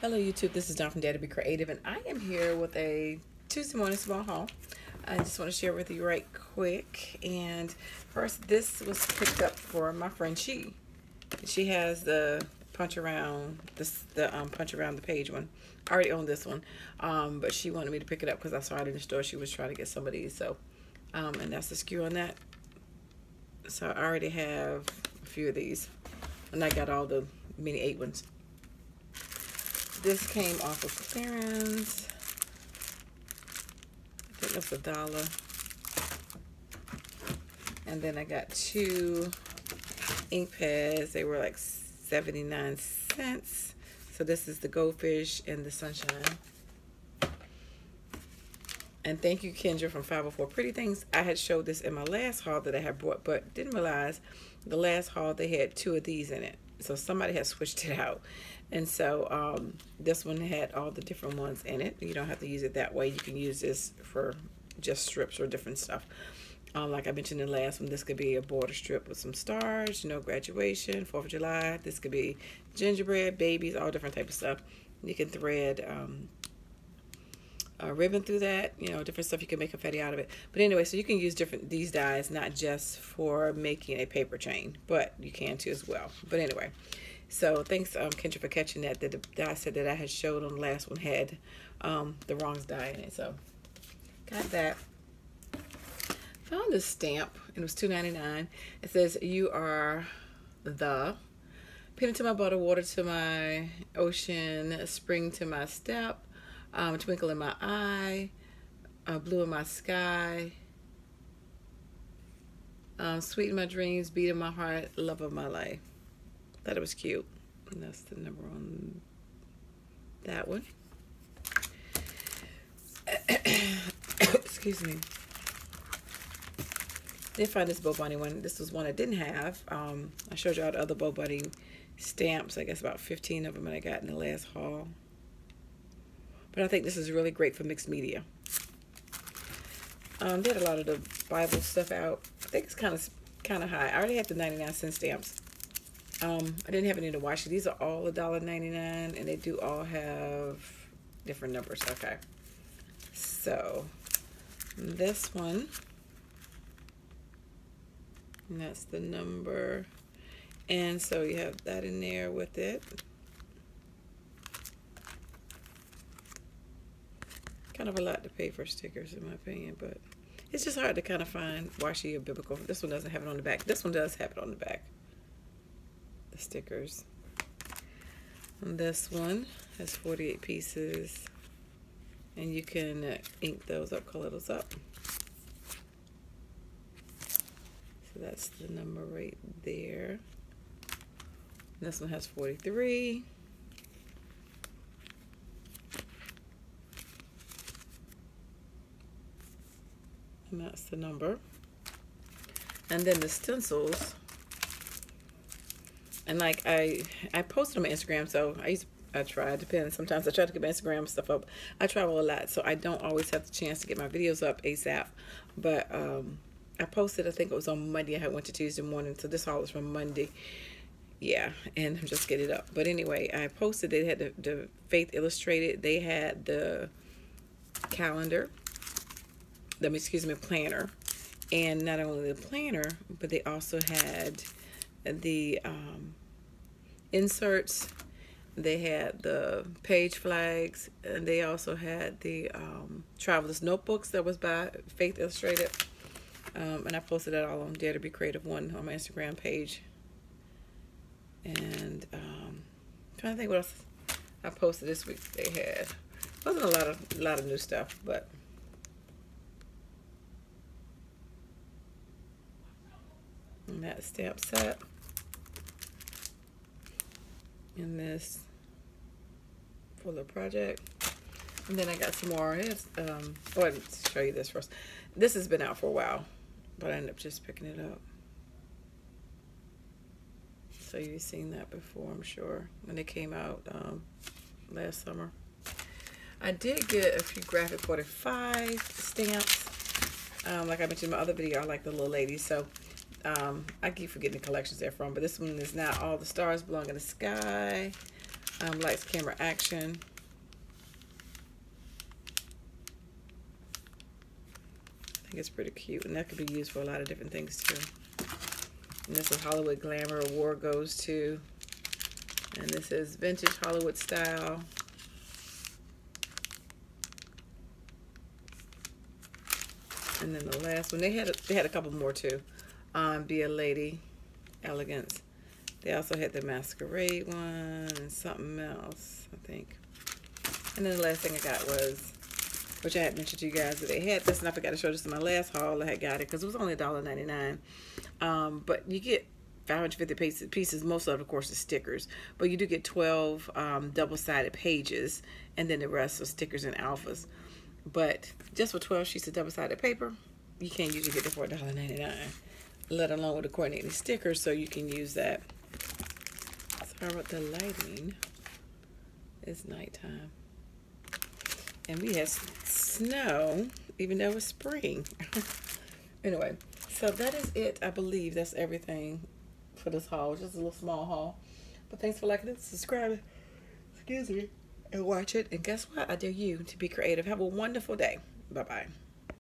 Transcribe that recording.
Hello YouTube, this is Dawn from Dare to Be Creative and I am here with a Tuesday morning small haul. I just want to share with you right quick and first this was picked up for my friend She. She has the punch around this the um, punch around the page one. I already own this one um, but she wanted me to pick it up because I saw it in the store. She was trying to get some of these so um, and that's the SKU on that. So I already have a few of these and I got all the mini eight ones. This came off of clearance. I think it was a dollar. And then I got two ink pads. They were like 79 cents. So this is the Goldfish and the Sunshine. And thank you, Kendra from 504 Pretty Things. I had showed this in my last haul that I had bought, but didn't realize the last haul they had two of these in it. So somebody has switched it out. And so um, this one had all the different ones in it. You don't have to use it that way. You can use this for just strips or different stuff. Um, like I mentioned in the last one, this could be a border strip with some stars, you know, graduation, 4th of July. This could be gingerbread, babies, all different type of stuff. You can thread um, a ribbon through that, you know, different stuff. You can make confetti out of it. But anyway, so you can use different these dies, not just for making a paper chain, but you can too as well. But anyway, so thanks, um, Kendra, for catching that. The die set that I had showed on the last one had um, the wrong die in it. So got that. Found this stamp, and it was two ninety nine. It says, you are the peanut to my butter, water to my ocean, spring to my step, um, twinkle in my eye, uh, blue in my sky, um, sweet in my dreams, beat in my heart, love of my life. Thought it was cute. And that's the number on that one. Excuse me. Did find this Bo Bunny one. This was one I didn't have. Um, I showed you all the other Bo Bunny stamps. I guess about 15 of them that I got in the last haul. But I think this is really great for mixed media. Um, had a lot of the Bible stuff out. I think it's kind of kind of high. I already had the 99 cent stamps. Um, I didn't have any to wash. These are all $1.99 and they do all have different numbers. Okay. So this one, and that's the number. And so you have that in there with it. Kind of a lot to pay for stickers in my opinion, but it's just hard to kind of find washi or biblical. This one doesn't have it on the back. This one does have it on the back The stickers. And this one has 48 pieces and you can uh, ink those up, color those up. So that's the number right there. This one has 43. And that's the number. And then the stencils and like I I posted on my Instagram, so I used I try. It depends. Sometimes I try to get my Instagram stuff up. I travel a lot, so I don't always have the chance to get my videos up ASAP. But um, I posted. I think it was on Monday. I went to Tuesday morning, so this haul is from Monday. Yeah, and I'm just getting it up. But anyway, I posted. They had the, the Faith Illustrated. They had the calendar. The excuse me planner, and not only the planner, but they also had the um, inserts. They had the page flags, and they also had the um, traveler's notebooks that was by Faith Illustrated. Um, and I posted that all on Dare to Be Creative One on my Instagram page. And um, trying to think what else I posted this week. They had wasn't a lot of a lot of new stuff, but that stamp set in this for the project. And then I got some more. It's, um, oh, I to show you this first. This has been out for a while, but I ended up just picking it up. So you've seen that before, I'm sure, when it came out um, last summer. I did get a few Graphic 45 stamps. Um, like I mentioned in my other video, I like the little ladies. So um, I keep forgetting the collections they're from, but this one is not All the Stars Belong in the Sky. Um, lights, camera, action. I think it's pretty cute, and that could be used for a lot of different things too. And this is Hollywood Glamour War Goes To. And this is Vintage Hollywood Style. And then the last one, they had a, they had a couple more too. Um, Be a Lady, Elegance. They also had the Masquerade one and something else, I think. And then the last thing I got was, which I had mentioned to you guys that they had this, and I forgot to show this in my last haul. I had got it because it was only $1.99. Um, but you get 550 pieces, pieces, most of it, of course, is stickers. But you do get 12 um, double-sided pages, and then the rest are stickers and alphas. But just for 12 sheets of double-sided paper, you can't usually get it for $1.99, let alone with the coordinating stickers, so you can use that. Sorry about the lighting. It's nighttime. And we have snow, even though it's spring. anyway, so that is it. I believe that's everything for this haul. Just a little small haul. But thanks for liking it, subscribing. Excuse me and watch it. And guess what? I dare you to be creative. Have a wonderful day. Bye bye.